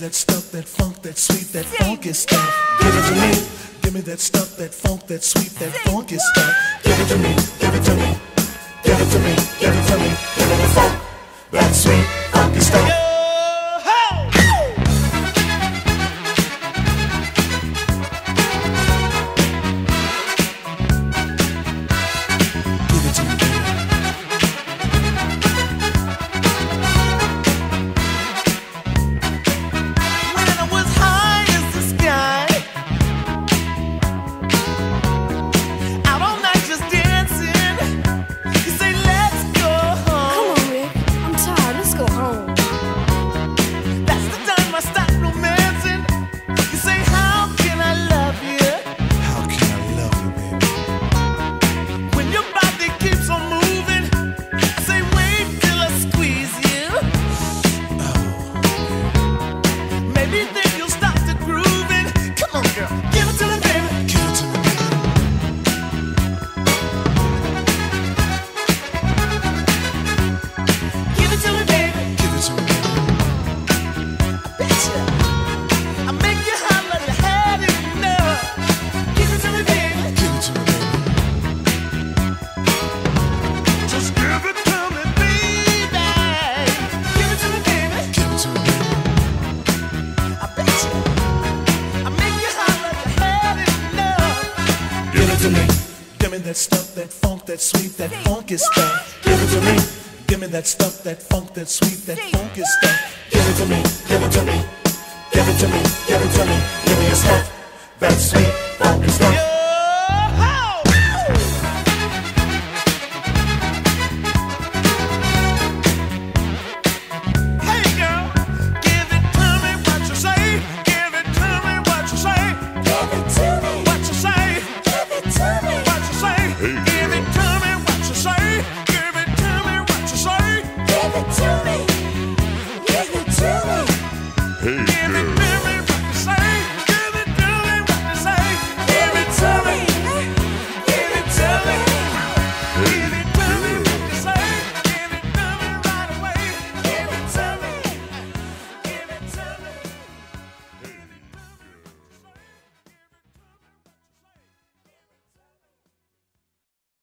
that stuff, that funk, that sweet, that funky stuff. Give it to me. Give me that stuff, that funk, that sweet, that funky stuff. Give it to me. Give it to me. Give it to me. Give it to me. Give me the funk, that sweet. Give me that stuff, that funk, that sweet, that funky stuff. Give it to me. Give me that stuff, that funk, that sweet, that funky stuff. Give it to me. Give it to me. Give it to me. Give it to me. Give me your stuff. That's sweet. Hey girl.